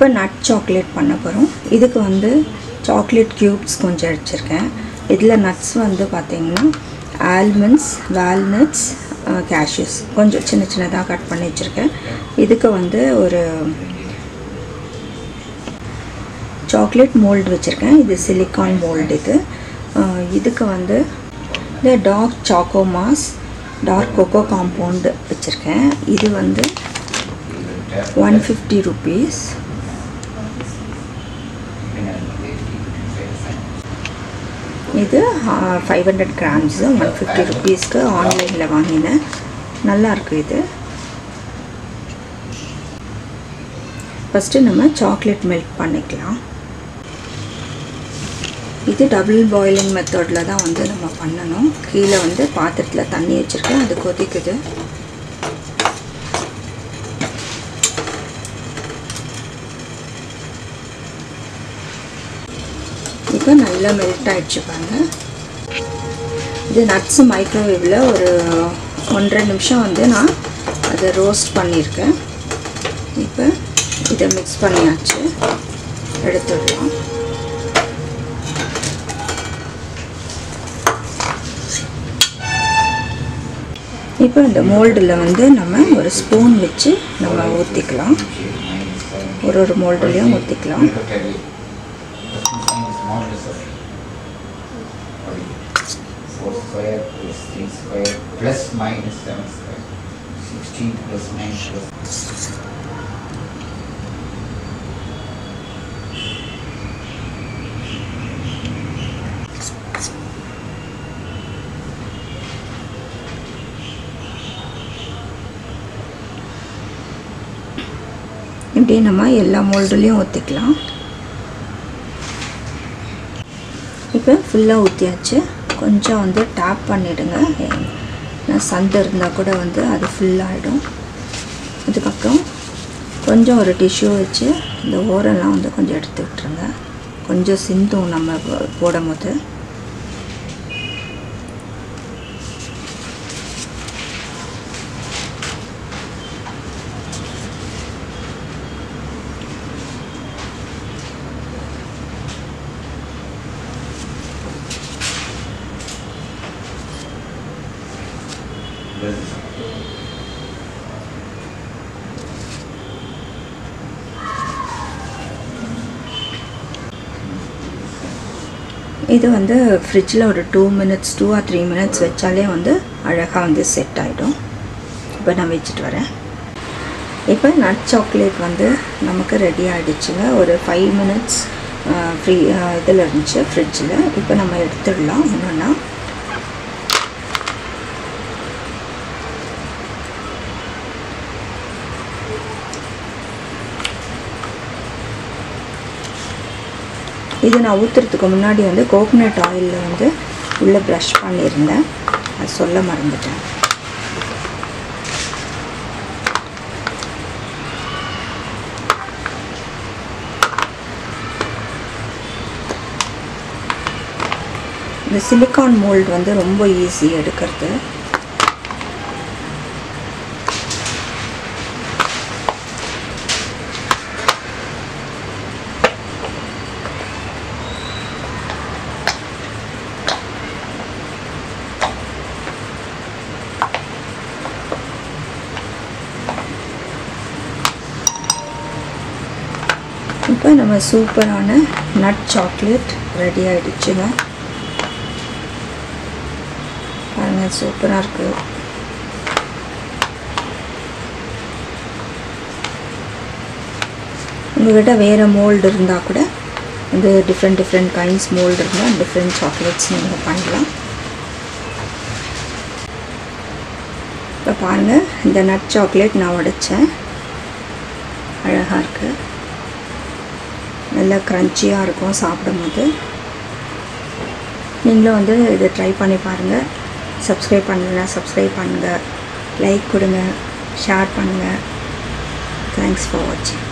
இப்போ nut chocolate பண்ண போகிறோம் இதுக்கு வந்து சாக்லேட் க்யூப்ஸ் கொஞ்சம் வச்சுருக்கேன் இதில் நட்ஸ் வந்து பார்த்திங்கன்னா ஆல்மண்ட்ஸ் வால்நட்ஸ் கேஷ்யூஸ் கொஞ்சம் சின்ன சின்னதாக கட் பண்ணி வச்சுருக்கேன். இதுக்கு வந்து ஒரு சாக்லேட் மோல்டு வச்சுருக்கேன். இது சிலிக்கான் மோல்டு இது. இதுக்கு வந்து இந்த dark choco mass dark cocoa compound வச்சுருக்கேன். இது வந்து ஒன் ஃபிஃப்டி ருபீஸ் இது five hundred grams one fifty ருபீஸ்க்கு ஆன்லைனில் வாங்கினேன். நல்லாயிருக்கு இது. ஃபஸ்ட்டு நம்ம சாக்லேட் மெல்ட் பண்ணிக்கலாம். இது டபுள் பாயிலிங் மெத்தடில் தான் வந்து நம்ம பண்ணணும். கீழே வந்து பாத்திரத்தில் தண்ணி வச்சுருக்கேன். அது கொதிக்குது. இப்போ நல்லா மெல்ட் ஆகிடுச்சு இது நட்ஸு மைக்ரோவேவில் ஒரு ஒன்றரை நிமிஷம் வந்து நான் அதை ரோஸ்ட் பண்ணியிருக்கேன். இப்போ இதை மிக்ஸ் பண்ணியாச்சு. எடுத்துடலாம். இப்போ இந்த மோல்டில் வந்து நம்ம ஒரு ஸ்பூன் வச்சு நம்ம ஊற்றிக்கலாம் ஒரு ஒரு மோல்டுலேயும் ஊற்றிக்கலாம் Four square plus three square plus minus seven square. Sixteen plus nine plus. இப்படி நம்ம எல்லா மோல்டுலேயும் ஊற்றிக்கலாம் இப்போ ஃபுல்லாக ஊற்றியாச்சு கொஞ்சம் வந்து டேப் பண்ணிவிடுங்க நான் சந்து இருந்தால் கூட வந்து அது ஃபுல்லாகிடும் அதுக்கப்புறம் கொஞ்சம் ஒரு டிஷ்யூ வச்சு இந்த ஓரெல்லாம் வந்து கொஞ்சம் எடுத்து விட்டுருங்க. கொஞ்சம் சிந்தும் நம்ம போடும் போது இது வந்து ஃப்ரிட்ஜில் ஒரு two minutes two or three minutes வச்சாலே வந்து அழகாக வந்து செட் ஆகிடும் இப்போ நான் வச்சுட்டு வரேன். இப்போ நட் சாக்லேட் வந்து நமக்கு ரெடி ஆகிடுச்சுங்க ஒரு ஃபைவ் மினிட்ஸ் ஃப்ரீ இதில் இருந்துச்சு ஃப்ரிட்ஜில் இப்போ நம்ம எடுத்துடலாம். ஒன்றுன்னா இது நான் ஊற்றுறதுக்கு முன்னாடி வந்து கோகனட் ஆயிலில் வந்து உள்ளே ப்ரஷ் பண்ணியிருந்தேன். அது சொல்ல மறந்துட்டேன். இந்த சிலிக்கான் மோல்டு வந்து ரொம்ப ஈஸி எடுக்கிறது. இப்போ நம்ம சூப்பரான நட் சாக்லேட் ரெடி ஆகிடுச்சுங்க பாருங்கள் சூப்பராக இருக்குது உங்கள்கிட்ட வேறு மோல்டு இருந்தால் கூட வந்து டிஃப்ரெண்ட் டிஃப்ரெண்ட் கைண்ட்ஸ் மோல்டு இருந்தால் டிஃப்ரெண்ட் சாக்லேட்ஸ் நீங்கள் பண்ணலாம். இப்போ பாருங்கள் இந்த நட் சாக்லேட் நான் உடைச்சேன். அழகாக இருக்குது நல்லா க்ரன்ச்சியாக இருக்கும் சாப்பிடும்போது. நீங்களும் வந்து இதை ட்ரை பண்ணி பாருங்கள் சப்ஸ்கிரைப் பண்ணலைன்னா சப்ஸ்கிரைப் பண்ணுங்கள் லைக் கொடுங்க ஷேர் பண்ணுங்கள் தேங்க்ஸ் ஃபார் வாட்சிங்